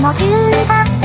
の瞬間